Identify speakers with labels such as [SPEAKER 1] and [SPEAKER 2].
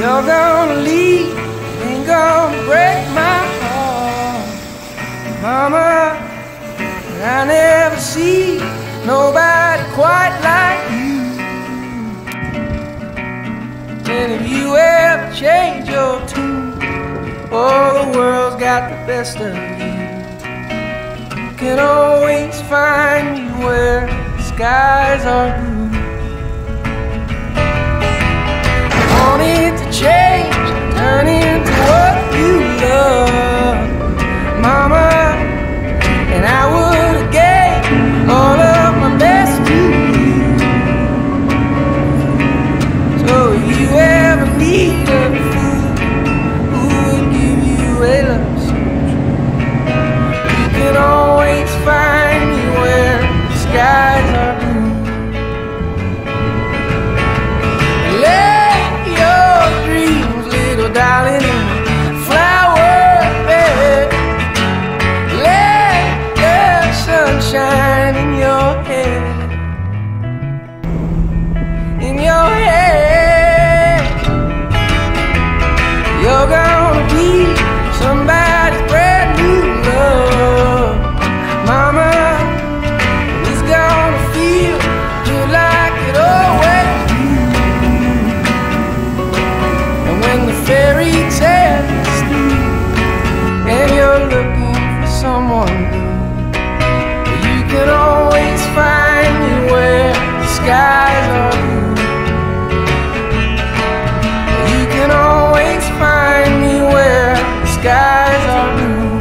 [SPEAKER 1] You're gonna leave, ain't gonna break my heart, Mama. I never see nobody quite like you. And if you ever change your tune, oh, the world's got the best of you. You can always find me where the skies are blue. somebody's brand new love. Mama gonna feel like it always. And when the fairy tale as a room.